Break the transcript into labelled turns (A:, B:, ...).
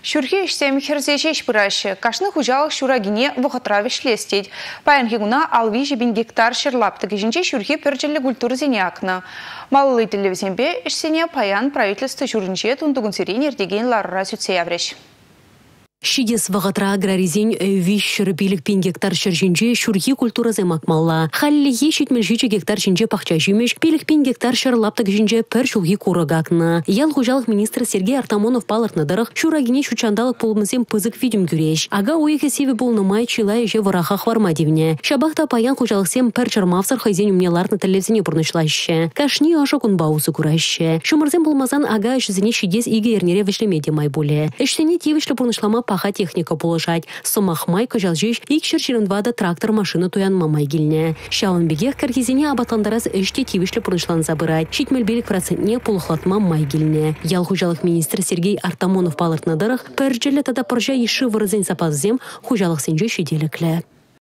A: Шүрхе ішсем херзежеш бұрашы. Кашны хужалық шурагине вұқытра вешлестейд. Паян хигуна алви жебін гектар шырлапты кежінче шүрхе пөрчелі культура зене акны. Малылы телевизенбе ішсене паян правительство жүрінче тундығын серен ердеген ларыра сүтсе явреш.
B: Шидес вағатра аграризен виш шырбилік пен гектар шыржинже шурхи культура макмалла. Халли ешет жичі гектар жинже пақча жимеш, пилік пен гектар шырлаптық жинже пір шулхи курагакна. Ял хужалық министр Сергей Артамонов палыртнадырық шурагине шучандалық полмызем пызык видим күреш. Ага ойығы севі болнымай чилай же вараха хварма девне. Шабахта паян хужалық сем пір чармавсыр хайзен умнеларны тілевзіне бұрнышлашы. Кашни аша күнбаусы күрәші. Шумырзен болмазан ага ішізіне шидес иге ернере вішлемеде май боле. Эштене тевішлі бұрнышлама паха техника полышать. Сомахмай кожалжиш икшір черенвада трактор машина туян мамай келіне. Шауын бегех кіргезіне абатандарас іште тивішлі пұрнышлан забырать. Шитмелбелік процентне полықлатма май келіне. Ял хужалық министр Сергей Артамонов палыртнадырық, пәржелі тада пыржа еші вырызен сапаззем хужалық сенже шеделіклі.